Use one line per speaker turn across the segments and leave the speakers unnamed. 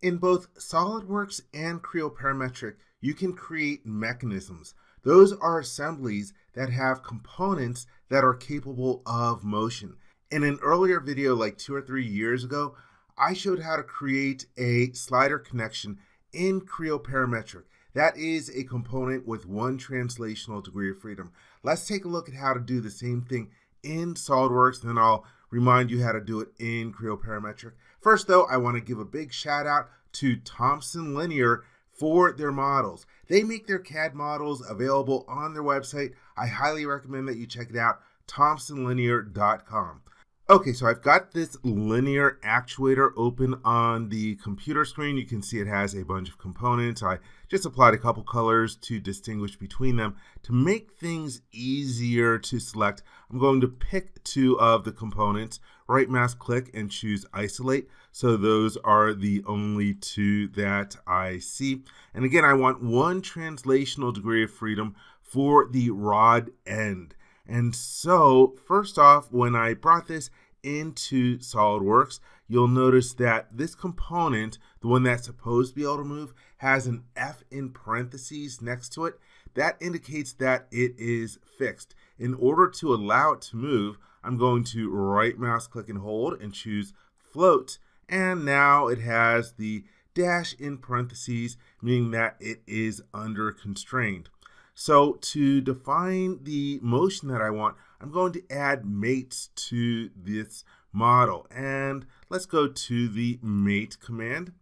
In both SolidWorks and Creo Parametric, you can create mechanisms. Those are assemblies that have components that are capable of motion. In an earlier video, like two or three years ago, I showed how to create a slider connection in Creo Parametric. That is a component with one translational degree of freedom. Let's take a look at how to do the same thing in SOLIDWORKS, then I'll remind you how to do it in Creo Parametric. First, though, I want to give a big shout out to Thomson Linear for their models. They make their CAD models available on their website. I highly recommend that you check it out, thomsonlinear.com. Okay, so I've got this linear actuator open on the computer screen. You can see it has a bunch of components. I just applied a couple colors to distinguish between them. To make things easier to select, I'm going to pick two of the components, right mouse click and choose isolate. So those are the only two that I see. And again, I want one translational degree of freedom for the rod end. And so, first off, when I brought this into SolidWorks, you'll notice that this component, the one that's supposed to be able to move, has an F in parentheses next to it. That indicates that it is fixed. In order to allow it to move, I'm going to right mouse click and hold and choose float. And now it has the dash in parentheses, meaning that it is under constrained. So to define the motion that I want, I'm going to add mates to this model. And let's go to the mate command.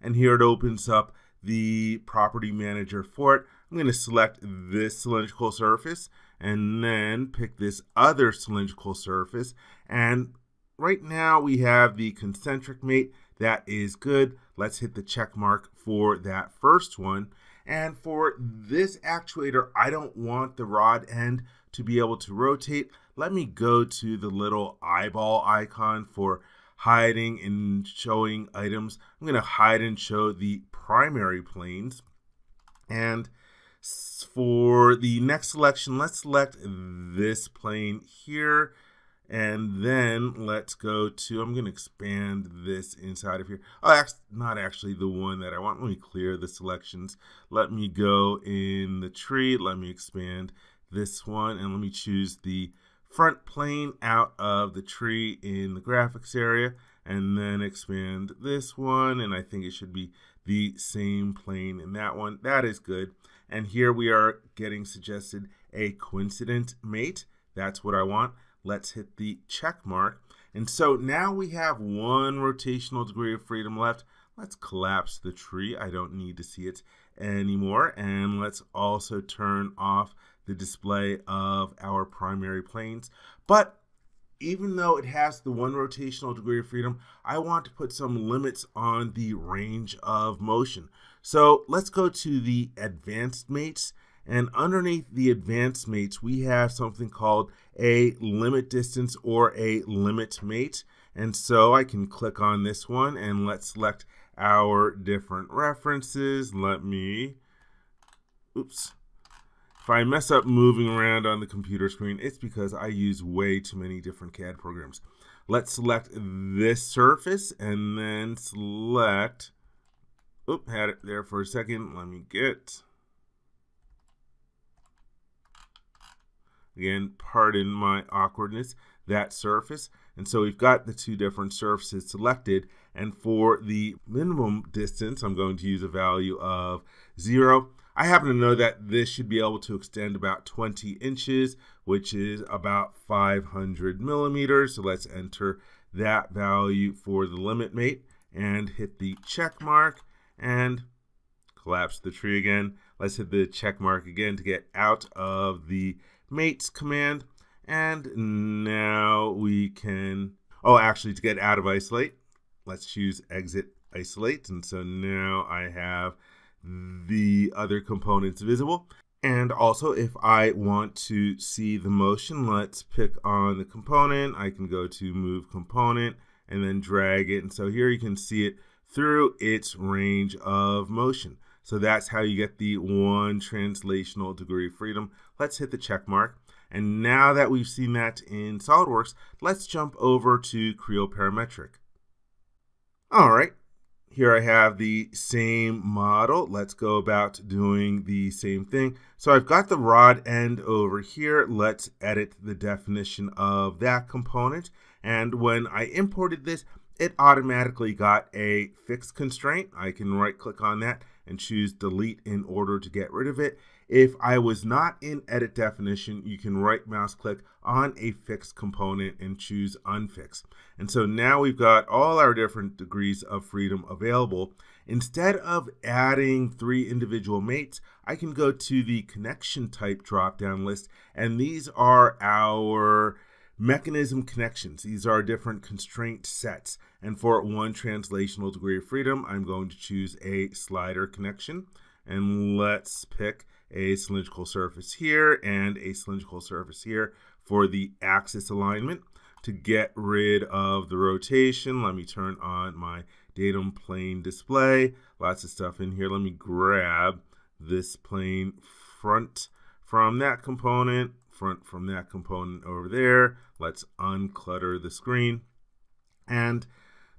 And here it opens up the property manager for it. I'm going to select this cylindrical surface and then pick this other cylindrical surface. And right now we have the concentric mate. That is good. Let's hit the check mark for that first one. And for this actuator, I don't want the rod end to be able to rotate. Let me go to the little eyeball icon for hiding and showing items. I'm going to hide and show the primary planes. And for the next selection, let's select this plane here. And then let's go to, I'm going to expand this inside of here. Oh, that's not actually the one that I want. Let me clear the selections. Let me go in the tree. Let me expand this one and let me choose the front plane out of the tree in the graphics area and then expand this one and I think it should be the same plane in that one. That is good. And here we are getting suggested a coincident mate. That's what I want. Let's hit the check mark. And so now we have one rotational degree of freedom left. Let's collapse the tree. I don't need to see it anymore. And let's also turn off the display of our primary planes. But even though it has the one rotational degree of freedom, I want to put some limits on the range of motion. So let's go to the advanced mates and underneath the advanced mates, we have something called a limit distance or a limit mate. And so I can click on this one and let's select our different references. Let me, oops. If I mess up moving around on the computer screen, it's because I use way too many different CAD programs. Let's select this surface and then select, oop, had it there for a second. Let me get, Again, pardon my awkwardness, that surface. And so we've got the two different surfaces selected. And for the minimum distance, I'm going to use a value of zero. I happen to know that this should be able to extend about 20 inches, which is about 500 millimeters. So let's enter that value for the limit mate and hit the check mark and collapse the tree again. Let's hit the check mark again to get out of the mates command. And now we can, oh, actually to get out of isolate, let's choose exit isolate. And so now I have the other components visible. And also if I want to see the motion, let's pick on the component. I can go to move component and then drag it. And so here you can see it through its range of motion. So that's how you get the one translational degree of freedom. Let's hit the check mark. And now that we've seen that in SOLIDWORKS, let's jump over to Creo Parametric. All right, here I have the same model. Let's go about doing the same thing. So I've got the rod end over here. Let's edit the definition of that component. And when I imported this, it automatically got a fixed constraint. I can right click on that and choose delete in order to get rid of it. If I was not in edit definition, you can right mouse click on a fixed component and choose unfix. And so now we've got all our different degrees of freedom available. Instead of adding three individual mates, I can go to the connection type drop down list and these are our mechanism connections. These are different constraint sets. And for one translational degree of freedom, I'm going to choose a slider connection. And let's pick a cylindrical surface here and a cylindrical surface here for the axis alignment. To get rid of the rotation, let me turn on my datum plane display. Lots of stuff in here. Let me grab this plane front from that component, front from that component over there. Let's unclutter the screen. And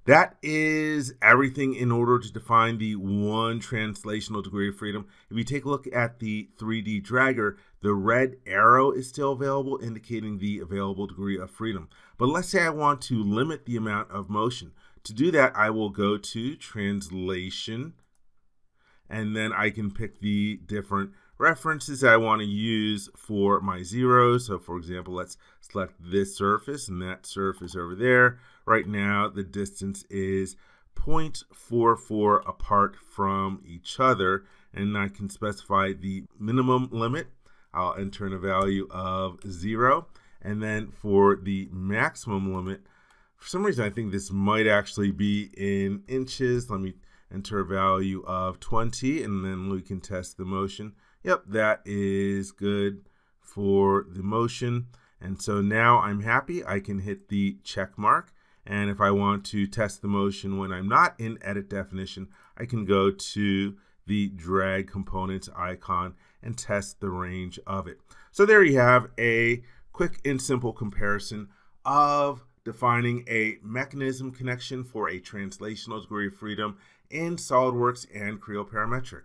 that is everything in order to define the one translational degree of freedom. If you take a look at the 3D dragger, the red arrow is still available, indicating the available degree of freedom. But let's say I want to limit the amount of motion. To do that, I will go to translation, and then I can pick the different references I want to use for my zeros. So for example, let's select this surface and that surface over there. Right now, the distance is 0.44 apart from each other. And I can specify the minimum limit. I'll enter in a value of zero. And then for the maximum limit, for some reason, I think this might actually be in inches. Let me enter a value of 20 and then we can test the motion. Yep, that is good for the motion. And so now I'm happy. I can hit the check mark. And if I want to test the motion when I'm not in edit definition, I can go to the drag components icon and test the range of it. So there you have a quick and simple comparison of defining a mechanism connection for a translational degree of freedom in SOLIDWORKS and Creo Parametric.